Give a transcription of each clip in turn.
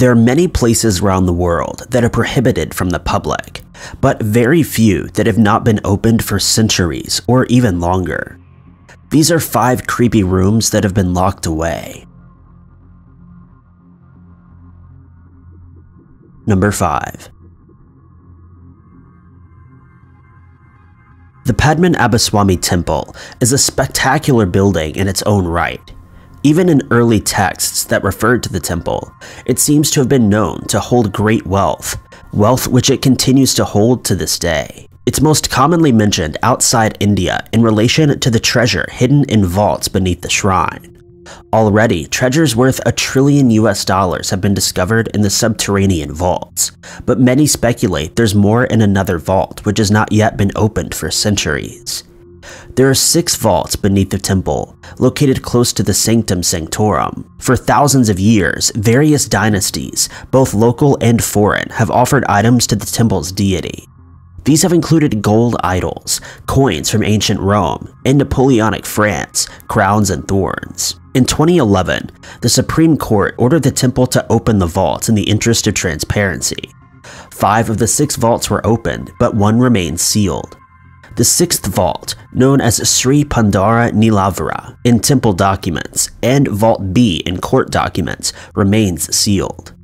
There are many places around the world that are prohibited from the public, but very few that have not been opened for centuries or even longer. These are five creepy rooms that have been locked away. Number 5. The Padmanabhaswamy Temple is a spectacular building in its own right. Even in early texts that referred to the temple, it seems to have been known to hold great wealth, wealth which it continues to hold to this day. It's most commonly mentioned outside India in relation to the treasure hidden in vaults beneath the shrine. Already, treasures worth a trillion US dollars have been discovered in the subterranean vaults, but many speculate there's more in another vault which has not yet been opened for centuries. There are six vaults beneath the temple, located close to the Sanctum Sanctorum. For thousands of years, various dynasties, both local and foreign, have offered items to the temple's deity. These have included gold idols, coins from ancient Rome, and Napoleonic France, crowns and thorns. In 2011, the Supreme Court ordered the temple to open the vaults in the interest of transparency. Five of the six vaults were opened, but one remains sealed. The sixth vault, known as Sri Pandara Nilavara in temple documents and Vault B in court documents, remains sealed.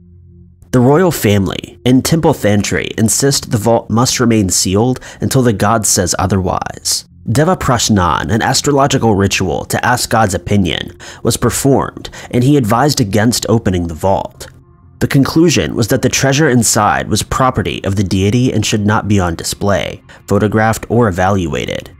The royal family and Temple Thantri insist the vault must remain sealed until the god says otherwise. Deva Prashnam, an astrological ritual to ask God's opinion, was performed, and he advised against opening the vault. The conclusion was that the treasure inside was property of the deity and should not be on display, photographed, or evaluated.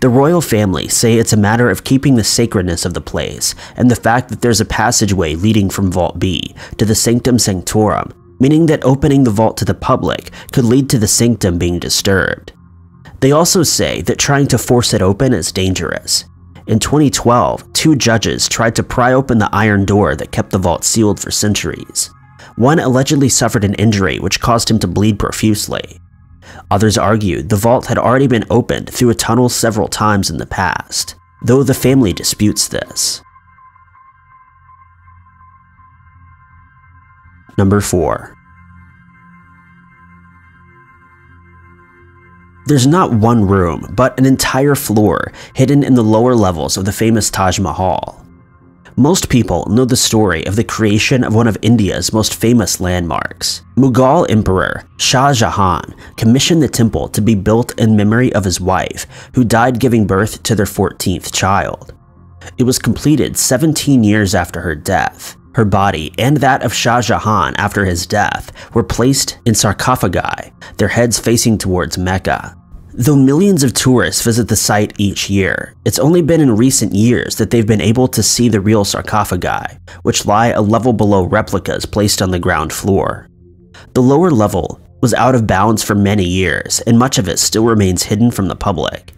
The royal family say it's a matter of keeping the sacredness of the place and the fact that there's a passageway leading from Vault B to the Sanctum Sanctorum, meaning that opening the vault to the public could lead to the sanctum being disturbed. They also say that trying to force it open is dangerous. In 2012, two judges tried to pry open the iron door that kept the vault sealed for centuries. One allegedly suffered an injury which caused him to bleed profusely. Others argued the vault had already been opened through a tunnel several times in the past, though the family disputes this. Number 4. There's not one room, but an entire floor hidden in the lower levels of the famous Taj Mahal. Most people know the story of the creation of one of India's most famous landmarks. Mughal Emperor Shah Jahan commissioned the temple to be built in memory of his wife, who died giving birth to their 14th child. It was completed 17 years after her death. Her body and that of Shah Jahan after his death were placed in sarcophagi, their heads facing towards Mecca. Though millions of tourists visit the site each year, it's only been in recent years that they've been able to see the real sarcophagi, which lie a level below replicas placed on the ground floor. The lower level was out of bounds for many years, and much of it still remains hidden from the public.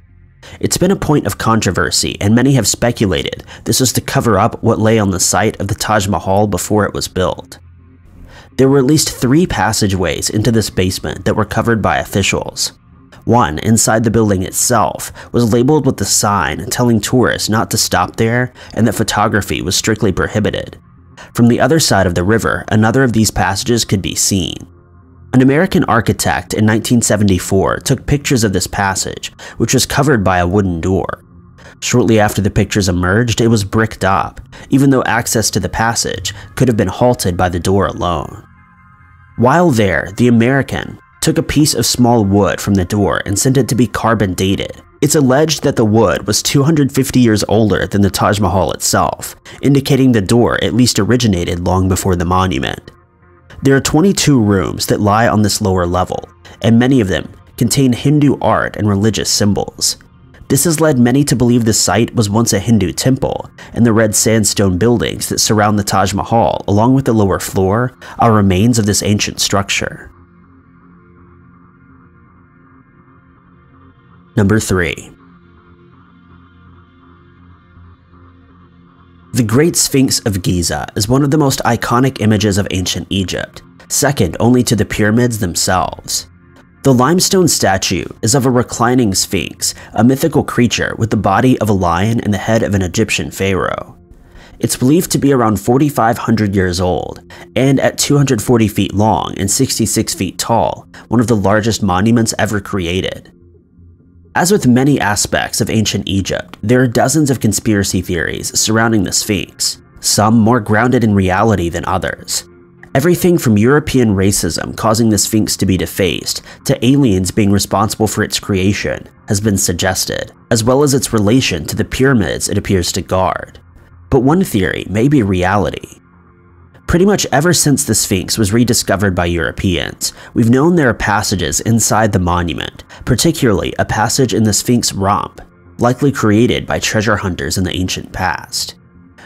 It's been a point of controversy, and many have speculated this was to cover up what lay on the site of the Taj Mahal before it was built. There were at least three passageways into this basement that were covered by officials. One, inside the building itself, was labeled with a sign telling tourists not to stop there and that photography was strictly prohibited. From the other side of the river, another of these passages could be seen. An American architect in 1974 took pictures of this passage, which was covered by a wooden door. Shortly after the pictures emerged, it was bricked up, even though access to the passage could have been halted by the door alone. While there, the American took a piece of small wood from the door and sent it to be carbon dated. It's alleged that the wood was 250 years older than the Taj Mahal itself, indicating the door at least originated long before the monument. There are 22 rooms that lie on this lower level, and many of them contain Hindu art and religious symbols. This has led many to believe the site was once a Hindu temple, and the red sandstone buildings that surround the Taj Mahal, along with the lower floor, are remains of this ancient structure. Number 3. The Great Sphinx of Giza is one of the most iconic images of ancient Egypt, second only to the pyramids themselves. The limestone statue is of a reclining sphinx, a mythical creature with the body of a lion and the head of an Egyptian pharaoh. It's believed to be around 4,500 years old, and at 240 feet long and 66 feet tall, one of the largest monuments ever created. As with many aspects of ancient Egypt, there are dozens of conspiracy theories surrounding the Sphinx, some more grounded in reality than others. Everything from European racism causing the Sphinx to be defaced, to aliens being responsible for its creation, has been suggested, as well as its relation to the pyramids it appears to guard. But one theory may be reality. Pretty much ever since the Sphinx was rediscovered by Europeans, we've known there are passages inside the monument, particularly a passage in the Sphinx romp, likely created by treasure hunters in the ancient past.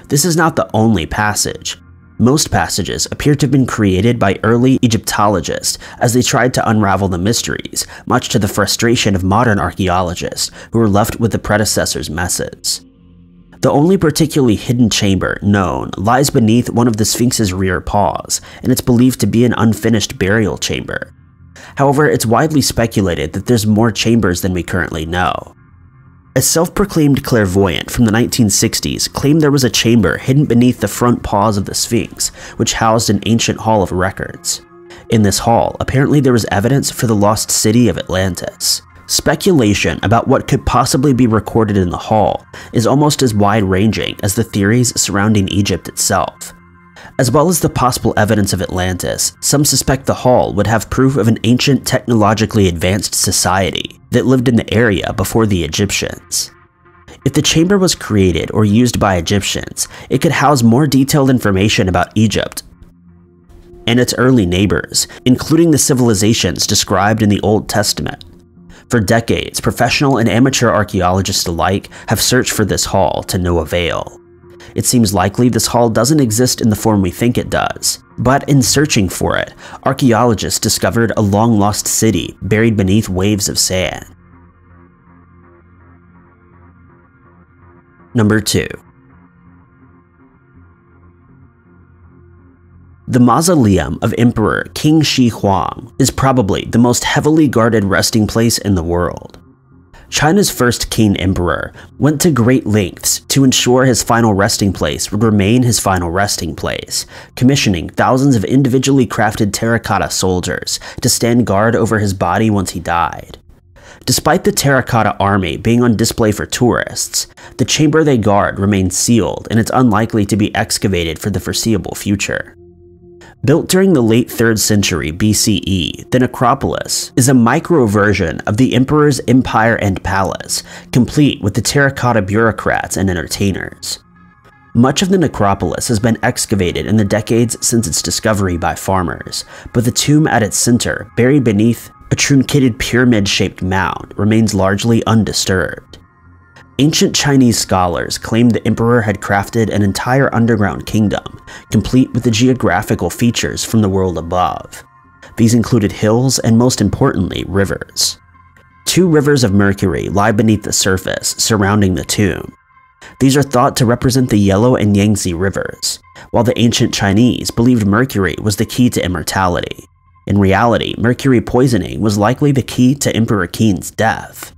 This is not the only passage, most passages appear to have been created by early Egyptologists as they tried to unravel the mysteries, much to the frustration of modern archaeologists who were left with the predecessors' messes. The only particularly hidden chamber known lies beneath one of the Sphinx's rear paws, and it's believed to be an unfinished burial chamber. However, it's widely speculated that there's more chambers than we currently know. A self-proclaimed clairvoyant from the 1960s claimed there was a chamber hidden beneath the front paws of the Sphinx, which housed an ancient hall of records. In this hall, apparently there was evidence for the lost city of Atlantis. Speculation about what could possibly be recorded in the hall is almost as wide-ranging as the theories surrounding Egypt itself. As well as the possible evidence of Atlantis, some suspect the hall would have proof of an ancient technologically advanced society that lived in the area before the Egyptians. If the chamber was created or used by Egyptians, it could house more detailed information about Egypt and its early neighbors, including the civilizations described in the Old Testament. For decades, professional and amateur archaeologists alike have searched for this hall to no avail. It seems likely this hall doesn't exist in the form we think it does. But in searching for it, archaeologists discovered a long-lost city buried beneath waves of sand. Number 2. The mausoleum of Emperor Qin Shi Huang is probably the most heavily guarded resting place in the world. China's first Qin emperor went to great lengths to ensure his final resting place would remain his final resting place, commissioning thousands of individually crafted terracotta soldiers to stand guard over his body once he died. Despite the terracotta army being on display for tourists, the chamber they guard remains sealed and it's unlikely to be excavated for the foreseeable future. Built during the late 3rd century BCE, the necropolis is a micro version of the emperor's empire and palace, complete with the terracotta bureaucrats and entertainers. Much of the necropolis has been excavated in the decades since its discovery by farmers, but the tomb at its center, buried beneath a truncated pyramid-shaped mound, remains largely undisturbed. Ancient Chinese scholars claimed the emperor had crafted an entire underground kingdom, complete with the geographical features from the world above. These included hills and most importantly, rivers. Two rivers of Mercury lie beneath the surface, surrounding the tomb. These are thought to represent the Yellow and Yangtze rivers, while the ancient Chinese believed mercury was the key to immortality. In reality, mercury poisoning was likely the key to Emperor Qin's death.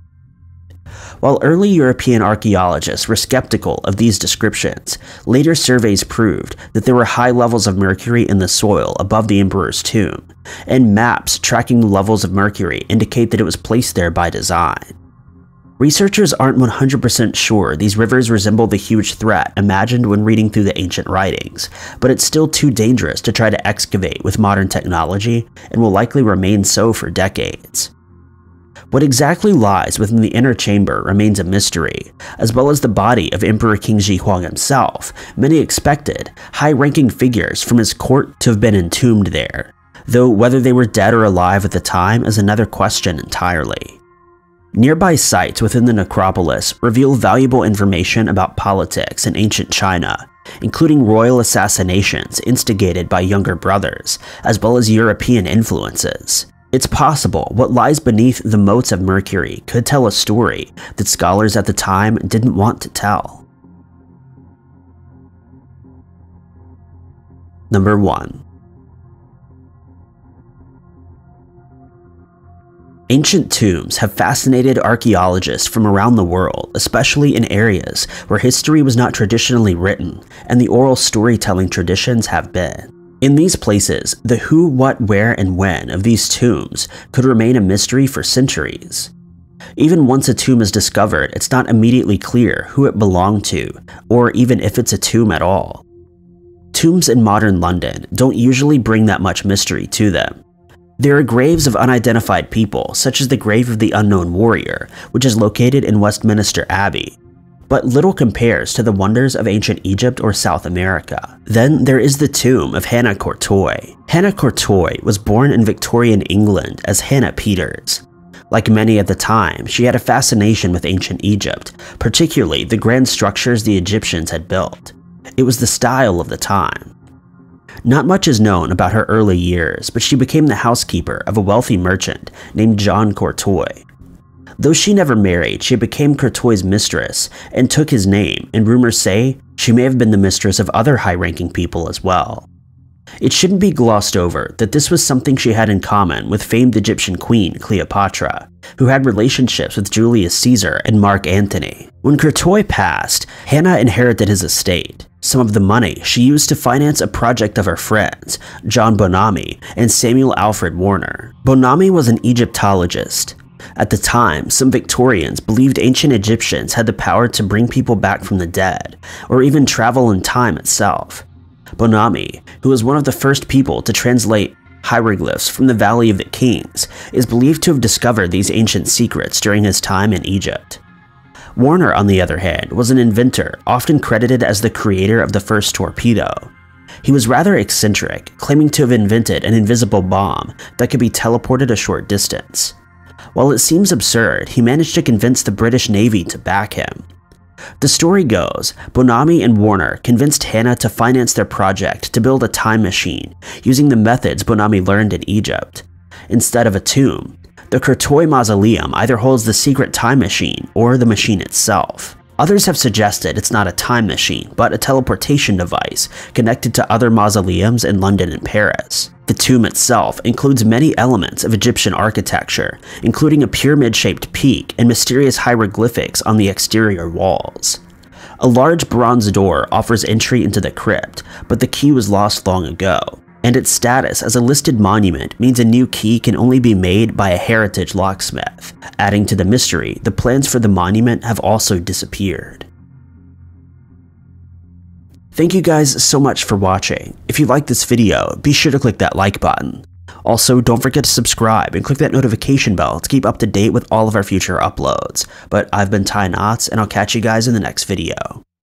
While early European archaeologists were skeptical of these descriptions, later surveys proved that there were high levels of mercury in the soil above the emperor's tomb, and maps tracking the levels of mercury indicate that it was placed there by design. Researchers aren't 100% sure these rivers resemble the huge threat imagined when reading through the ancient writings, but it's still too dangerous to try to excavate with modern technology and will likely remain so for decades. What exactly lies within the inner chamber remains a mystery, as well as the body of Emperor Qin Shi Huang himself. Many expected high-ranking figures from his court to have been entombed there, though whether they were dead or alive at the time is another question entirely. Nearby sites within the necropolis reveal valuable information about politics in ancient China, including royal assassinations instigated by younger brothers, as well as European influences. It's possible what lies beneath the moats of Mercury could tell a story that scholars at the time didn't want to tell. Number 1. Ancient tombs have fascinated archaeologists from around the world, especially in areas where history was not traditionally written and the oral storytelling traditions have been. In these places, the who, what, where, and when of these tombs could remain a mystery for centuries. Even once a tomb is discovered, it's not immediately clear who it belonged to, or even if it's a tomb at all. Tombs in modern London don't usually bring that much mystery to them, there are graves of unidentified people, such as the grave of the unknown warrior, which is located in Westminster Abbey. But little compares to the wonders of ancient Egypt or South America. Then there is the tomb of Hannah Courtoy. Hannah Courtoy was born in Victorian England as Hannah Peters. Like many at the time, she had a fascination with ancient Egypt, particularly the grand structures the Egyptians had built. It was the style of the time. Not much is known about her early years, but she became the housekeeper of a wealthy merchant named John Courtoy. Though she never married, she became Courtoy's mistress and took his name, and rumors say she may have been the mistress of other high-ranking people as well. It shouldn't be glossed over that this was something she had in common with famed Egyptian queen Cleopatra, who had relationships with Julius Caesar and Mark Antony. When Courtoy passed, Hannah inherited his estate. Some of the money she used to finance a project of her friends, John Bonomi and Samuel Alfred Warner. Bonomi was an Egyptologist. At the time, some Victorians believed ancient Egyptians had the power to bring people back from the dead, or even travel in time itself. Bonomi, who was one of the first people to translate hieroglyphs from the Valley of the Kings, is believed to have discovered these ancient secrets during his time in Egypt. Warner, on the other hand, was an inventor, often credited as the creator of the first torpedo. He was rather eccentric, claiming to have invented an invisible bomb that could be teleported a short distance. While it seems absurd, he managed to convince the British Navy to back him, the story goes, Bonomi and Warner convinced Hannah to finance their project to build a time machine using the methods Bonomi learned in Egypt. Instead of a tomb, the Courtoy Mausoleum either holds the secret time machine or the machine itself. Others have suggested it's not a time machine, but a teleportation device connected to other mausoleums in London and Paris. The tomb itself includes many elements of Egyptian architecture, including a pyramid-shaped peak and mysterious hieroglyphics on the exterior walls. A large bronze door offers entry into the crypt, but the key was lost long ago, and its status as a listed monument means a new key can only be made by a heritage locksmith. Adding to the mystery, the plans for the monument have also disappeared. Thank you guys so much for watching. If you liked this video, be sure to click that like button. Also, don't forget to subscribe and click that notification bell to keep up to date with all of our future uploads. But I've been Ty Notts, and I'll catch you guys in the next video.